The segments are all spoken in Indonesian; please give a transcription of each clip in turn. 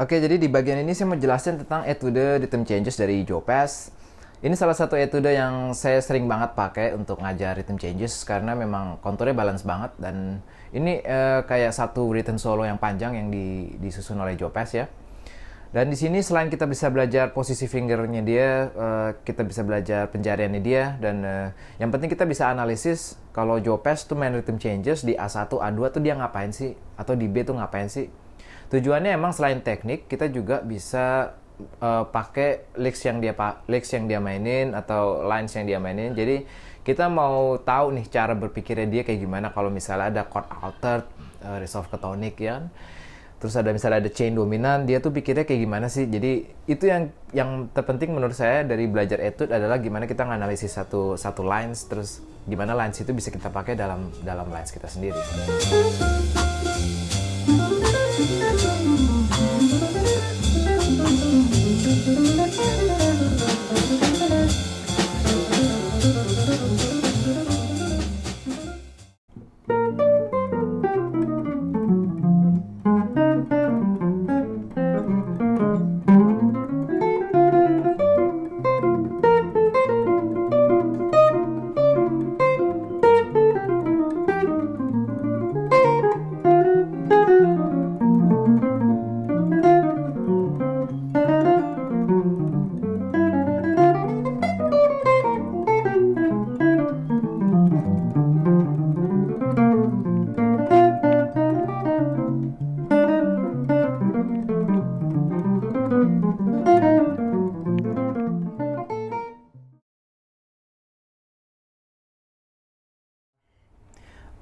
Oke, jadi di bagian ini saya mau jelasin tentang etude rhythm changes dari Joe Pass. Ini salah satu etude yang saya sering banget pakai untuk ngajar rhythm changes karena memang konturnya balance banget dan ini eh, kayak satu rhythm solo yang panjang yang di, disusun oleh Joe Pass ya. Dan di sini selain kita bisa belajar posisi fingernya dia, eh, kita bisa belajar penjariannya dia dan eh, yang penting kita bisa analisis kalau Joe Pass tuh main rhythm changes di A1, A2 tuh dia ngapain sih atau di B tuh ngapain sih tujuannya emang selain teknik kita juga bisa uh, pakai licks yang dia licks yang dia mainin atau lines yang dia mainin. Jadi kita mau tahu nih cara berpikirnya dia kayak gimana. Kalau misalnya ada chord altered uh, resolve ke tonic ya kan. terus ada misalnya ada chain dominan dia tuh pikirnya kayak gimana sih? Jadi itu yang yang terpenting menurut saya dari belajar etude adalah gimana kita nganalisis satu satu lines. Terus gimana lines itu bisa kita pakai dalam dalam lines kita sendiri Thank you.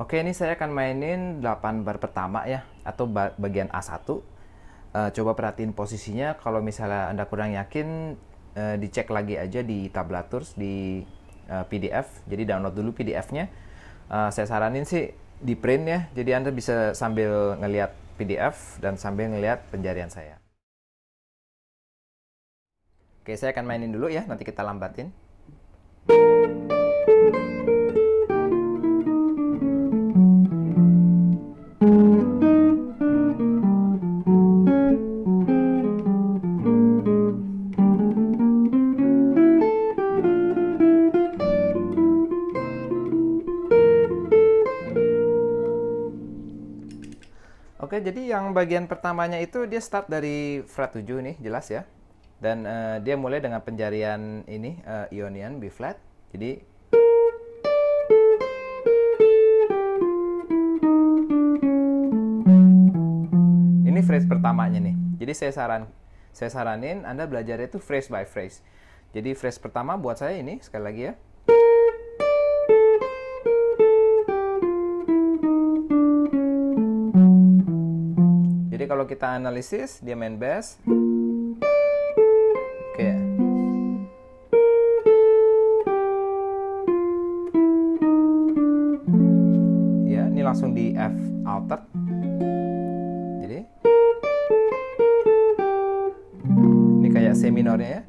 Oke, ini saya akan mainin 8 bar pertama ya, atau bagian A1. Uh, eh, coba perhatiin posisinya, kalau misalnya Anda kurang yakin, uh, dicek lagi aja di tablaturs, di uh, eh, PDF. Jadi download dulu PDF-nya. Uh, saya saranin sih di print ya, jadi Anda bisa sambil ngelihat PDF dan sambil ngelihat penjarian saya. Oke, saya akan mainin dulu ya, nanti kita lambatin. Oke, jadi yang bagian pertamanya itu dia start dari fret 7 nih, jelas ya. Dan uh, dia mulai dengan penjarian ini uh, Ionian B flat. Jadi ini phrase pertamanya nih. Jadi saya saran saya saranin Anda belajar itu phrase by phrase. Jadi phrase pertama buat saya ini sekali lagi ya. Kalau kita analisis dia main bass. Oke. Ya ini langsung di F altered. Jadi ini kayak C minornya ya.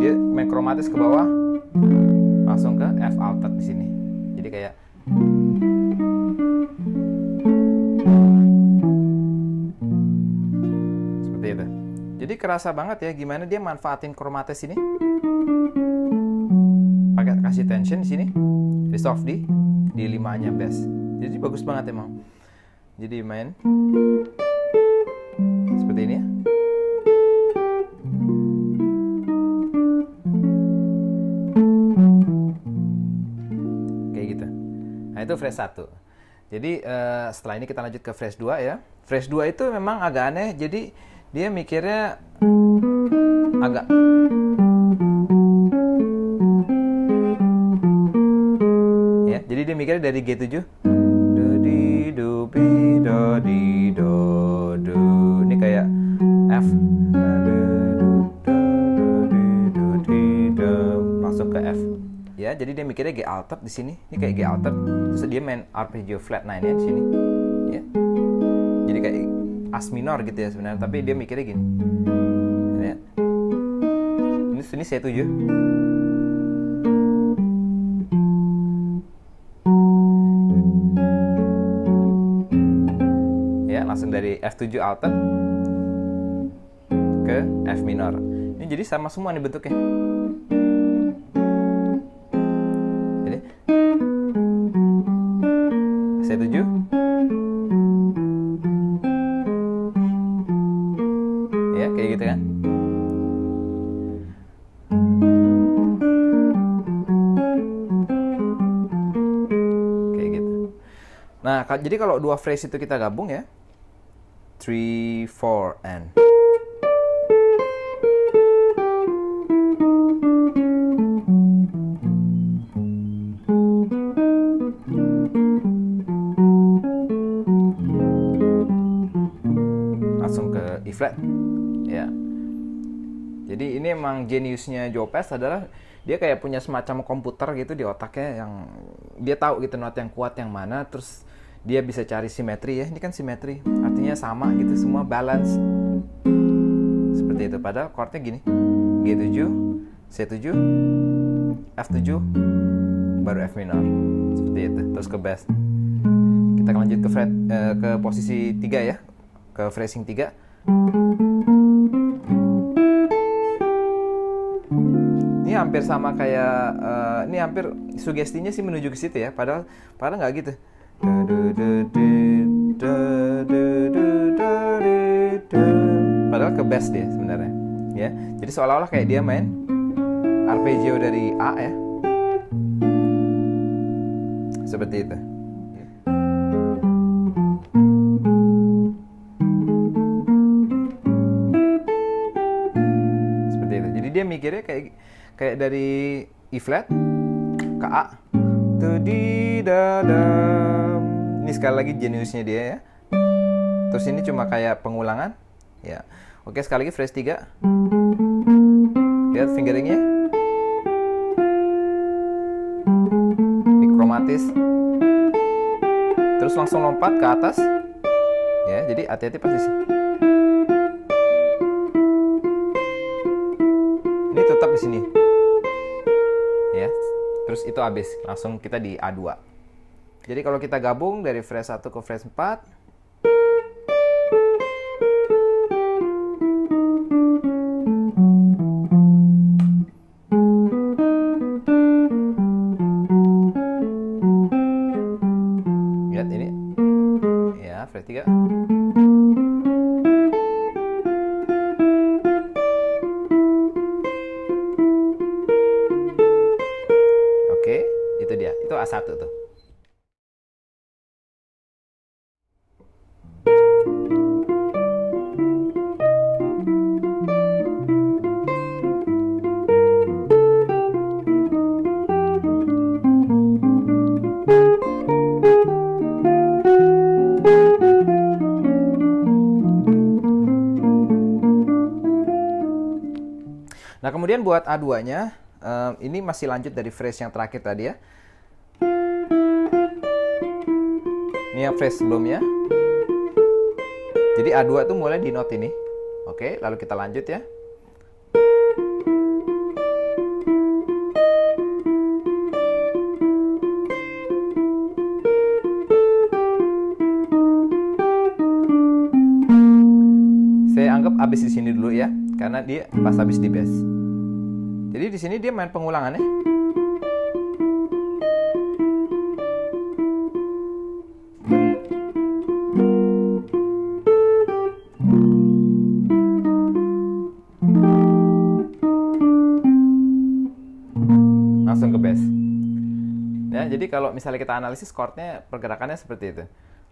Dia main kromatis ke bawah langsung ke F altered di sini. Jadi kayak kerasa banget ya gimana dia manfaatin kromatis ini. Pakai kasih tension di sini, di soft D, di limanya bass. Jadi bagus banget emang. Jadi main seperti ini ya. Kayak gitu. Nah itu phrase 1. Jadi uh, setelah ini kita lanjut ke phrase 2 ya. Phrase 2 itu memang agak aneh. Jadi dia mikirnya agak. Ya jadi dia mikirnya dari G7 do di do pi do di do do ini kayak F. Masuk ke F. Ya jadi dia mikirnya G altered di sini. Ini kayak G altered. Terus dia main arpeggio flat 9 ya di sini. Ya. Jadi kayak as minor gitu ya sebenarnya. Tapi dia mikirnya gini. Saya tujuh ya langsung dari F7 alter F minor. Ini jadi sama semua nih bentuknya. Jadi C7 jadi kalau dua phrase itu kita gabung ya. 3 4 and langsung ke E flat. Ya. Jadi ini emang jeniusnya Jopes adalah dia kayak punya semacam komputer gitu di otaknya yang dia tahu gitu not yang kuat yang mana terus dia bisa cari simetri ya. Ini kan simetri. Artinya sama gitu semua balance. Seperti itu. Padahal chordnya gini. G7, C7, F7, baru F minor. Seperti itu. Terus ke bass. Kita lanjut ke fret eh, ke posisi 3 ya. Ke phrasing 3. Ini hampir sama kayak eh, ini hampir sugestinya sih menuju ke situ ya. Padahal padahal nggak gitu. Padahal ke bass dia sebenarnya. Ya. Jadi seolah-olah kayak dia main arpeggio dari A ya. Seperti itu. seperti itu. Jadi dia mikirnya kayak kayak dari E flat ke A. Tu di. Ini sekali lagi jeniusnya dia ya. Terus ini cuma kayak pengulangan. Ya. Oke, sekali lagi phrase 3. Lihat fingeringnya. Ini kromatis. Terus langsung lompat ke atas. Ya, jadi hati-hati pas di sini. Ini tetap di sini. Ya. Terus itu habis. Langsung kita di A2. Jadi kalau kita gabung dari phrase 1 ke phrase 4, kemudian buat A2-nya, em, ini masih lanjut dari phrase yang terakhir tadi ya. Ini yang phrase sebelumnya. Jadi A2 tuh mulai di note ini. Oke, lalu kita lanjut ya. Saya anggap habis di sini dulu ya, karena dia pas habis di bass. Jadi di sini dia main pengulangannya. Langsung ke bass. Ya, jadi kalau misalnya kita analisis chordnya pergerakannya seperti itu.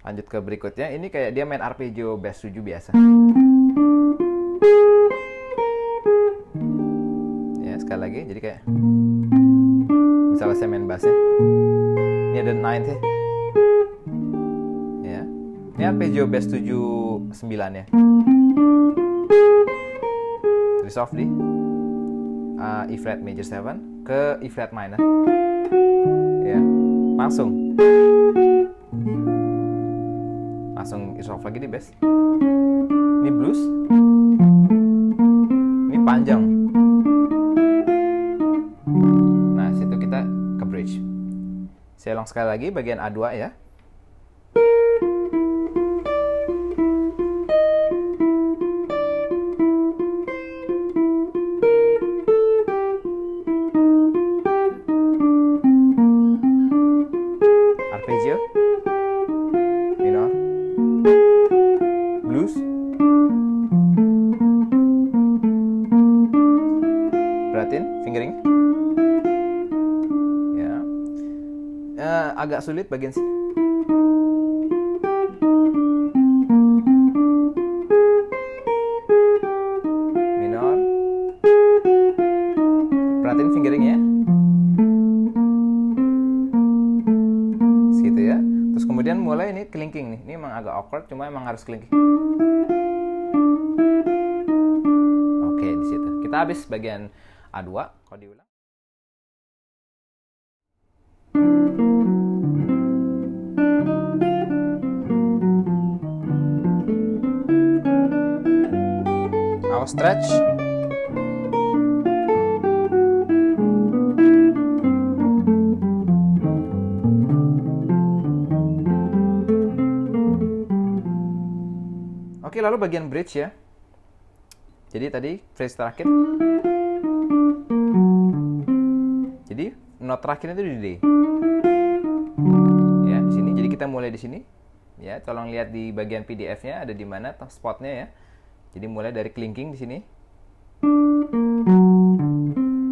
Lanjut ke berikutnya, ini kayak dia main arpeggio bass 7 biasa. Sekali lagi, jadi kayak misalnya saya main bassnya. Ini ada ninth ya. Ya. Ini arpeggio bass 7 9 ya. Terus softly. Uh, E flat major 7 ke E flat minor. Ya. Langsung. Langsung E soft lagi di bass. Ini blues. Saya ulang sekali lagi bagian A2 ya. Sulit bagian sini. Minor, perhatiin fingering ya. Segitu ya. Terus kemudian mulai ini kelingking nih. Ini emang agak awkward, cuma emang harus kelingking. Oke, di situ. Kita habis bagian A2, kalau diulang. Stretch. Oke, lalu bagian bridge ya. Jadi tadi phrase terakhir. Jadi not terakhir itu di D. Ya, di sini. Jadi kita mulai di sini. Ya, tolong lihat di bagian PDF-nya ada di mana spotnya ya. Jadi mulai dari clinking di sini.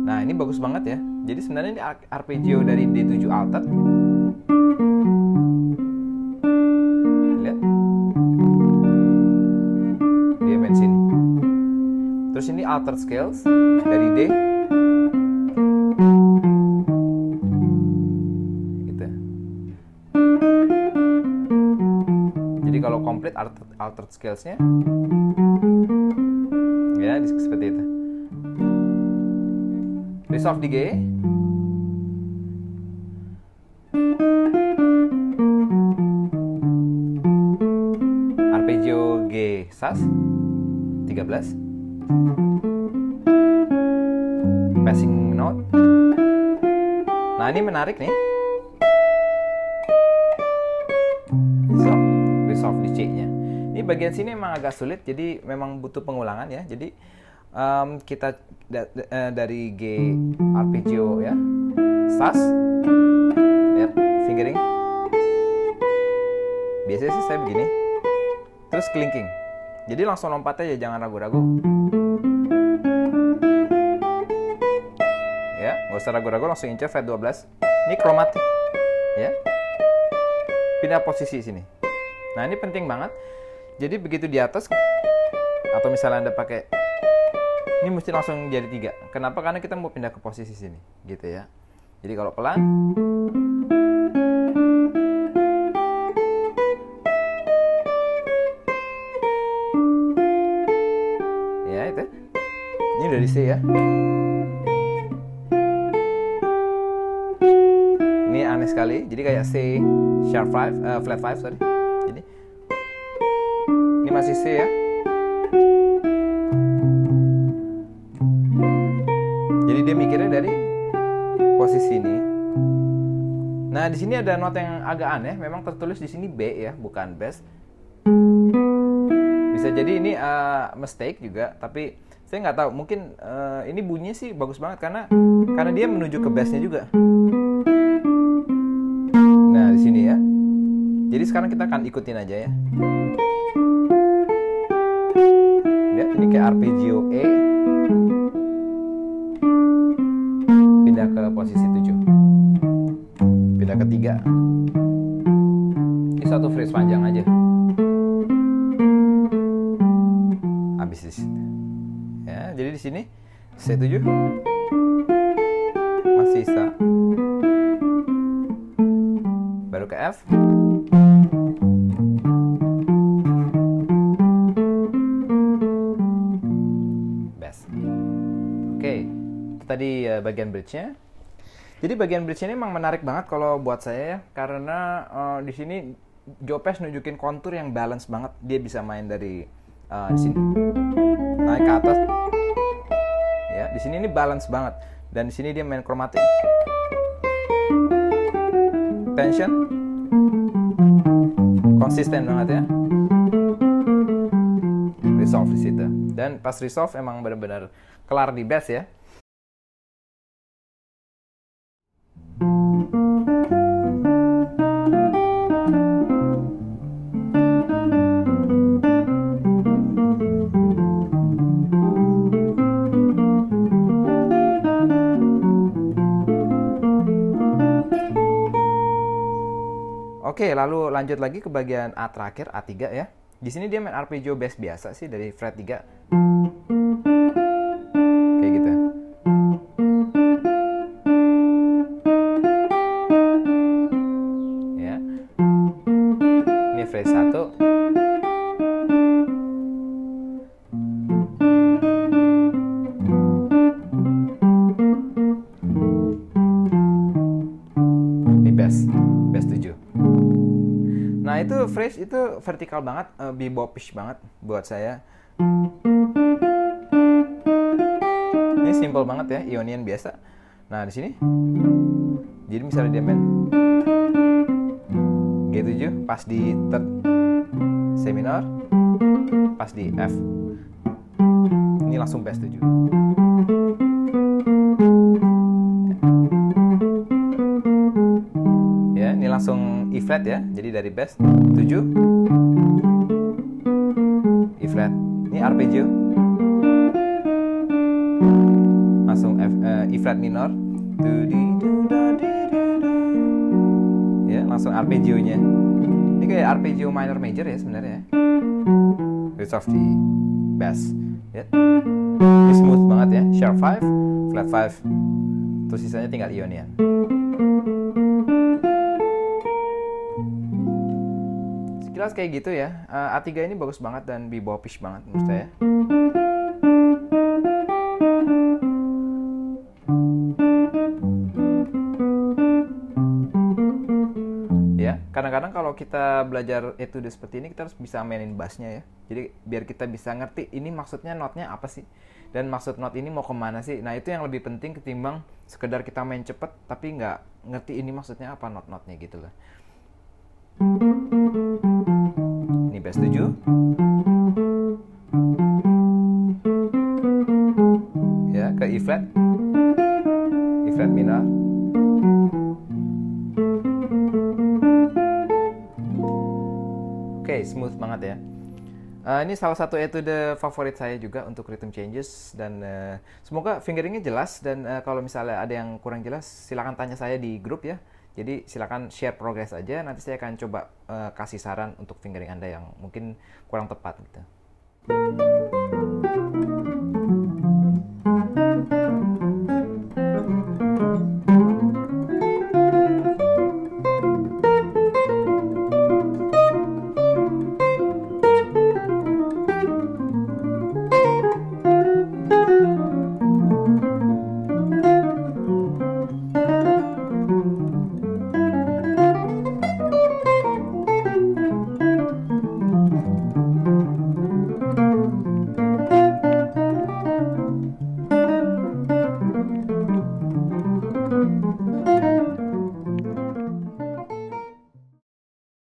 Nah, ini bagus banget ya. Jadi sebenarnya ini arpeggio dari D7 altered. Lihat. Sini. Terus ini altered scales dari D. Gitu. Jadi kalau komplit altered, altered scalesnya ya resolve di G arpeggio G sas 13 passing note. Nah ini menarik nih. Resolve, resolve di C nya ini bagian sini memang agak sulit, jadi memang butuh pengulangan ya. Jadi um, kita da da dari G arpeggio ya, sas, lihat fingering. Biasanya sih saya begini, terus clinking. Jadi langsung lompat aja, jangan ragu-ragu. Ya, nggak usah ragu-ragu, langsung incer fret 12. Ini kromatik, ya. Pindah posisi sini. Nah ini penting banget. Jadi begitu di atas atau misalnya anda pakai ini mesti langsung jadi tiga. Kenapa? Karena kita mau pindah ke posisi sini, gitu ya. Jadi kalau pelan, ya itu. Ini udah di C ya. Ini aneh sekali. Jadi kayak C sharp 5, uh, flat 5 sorry. Jadi ini masih C ya. Mikirnya dari posisi ini. Nah, di sini ada not yang agak aneh. Memang tertulis di sini B ya, bukan bass. Bisa jadi ini uh, mistake juga, tapi saya nggak tahu. Mungkin uh, ini bunyinya sih bagus banget karena karena dia menuju ke bassnya juga. Nah, di sini ya. Jadi sekarang kita akan ikutin aja ya. Lihat ini kayak arpeggio E. Ke posisi 7. Pindah ke 3. Ini satu phrase panjang aja. Habis di. Ya, jadi di sini C7 masih bisa. Baru ke F. Tadi uh, bagian bridge-nya. Jadi bagian bridge ini memang menarik banget kalau buat saya ya, karena uh, di sini Jopes nunjukin kontur yang balance banget. Dia bisa main dari uh, di sini naik ke atas. Ya, di sini ini balance banget. Dan di sini dia main kromatik. Tension. Konsisten banget ya. Resolve di situ. Dan pas resolve emang benar-benar kelar di bass ya. Oke, lalu lanjut lagi ke bagian A terakhir, A3 ya. Di sini dia main arpeggio bass biasa sih dari fret 3. Nah itu vertikal banget, uh, bebopish banget buat saya. Ini simple banget ya, Ionian biasa. Nah di sini, jadi misalnya dia main G7 pas di third C minor, pas di F, ini langsung bass 7. Ya, ini langsung E flat ya. Jadi dari bass 7 E flat. Ini arpeggio. Langsung F, eh, E flat minor. Ya, langsung arpeggionya. Ini kayak arpeggio minor major ya sebenarnya ya. Rest of the bass. Ya. Ini smooth banget ya. Sharp 5, flat 5. Terus sisanya tinggal Ionian. Sekilas kayak gitu ya. Uh, A3 ini bagus banget dan bebopish banget menurut saya. Ya, kadang-kadang kalau kita belajar etude seperti ini kita harus bisa mainin bassnya ya. Jadi biar kita bisa ngerti ini maksudnya notnya apa sih dan maksud not ini mau ke mana sih. Nah itu yang lebih penting ketimbang sekedar kita main cepet tapi nggak ngerti ini maksudnya apa not-notnya gitu loh. Bass 7. Ya, ke E flat. E flat minor. Oke, smooth banget ya. Uh, ini salah satu etude favorit saya juga untuk rhythm changes dan uh, semoga fingeringnya jelas dan uh, kalau misalnya ada yang kurang jelas silakan tanya saya di grup ya. Jadi silakan share progress aja nanti saya akan coba uh, kasih saran untuk fingering Anda yang mungkin kurang tepat gitu.